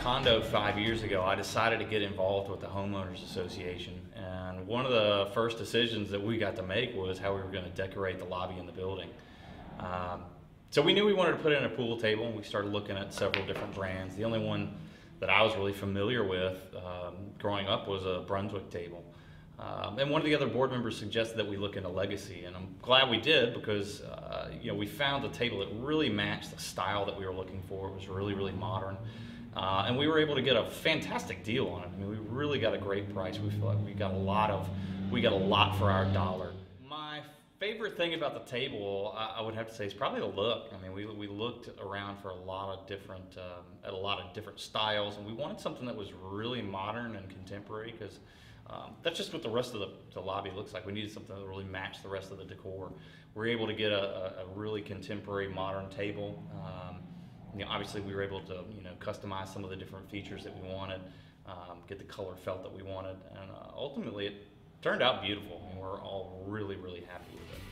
condo five years ago, I decided to get involved with the homeowners association. And one of the first decisions that we got to make was how we were going to decorate the lobby in the building. Um, so we knew we wanted to put in a pool table, and we started looking at several different brands. The only one that I was really familiar with um, growing up was a Brunswick table. Um, and one of the other board members suggested that we look into Legacy, and I'm glad we did because uh, you know we found a table that really matched the style that we were looking for. It was really really modern, uh, and we were able to get a fantastic deal on it. I mean, we really got a great price. We feel like we got a lot of we got a lot for our dollar. Favorite thing about the table, I, I would have to say, is probably the look. I mean, we, we looked around for a lot of different um, at a lot of different styles, and we wanted something that was really modern and contemporary because. Um, that's just what the rest of the, the, lobby looks like. We needed something that really matched the rest of the decor. We were able to get a, a, a really contemporary, modern table. Um, you know, obviously, we were able to you know customize some of the different features that we wanted, um, get the color felt that we wanted, and uh, ultimately, it turned out beautiful. I mean, we're all really, really happy with it.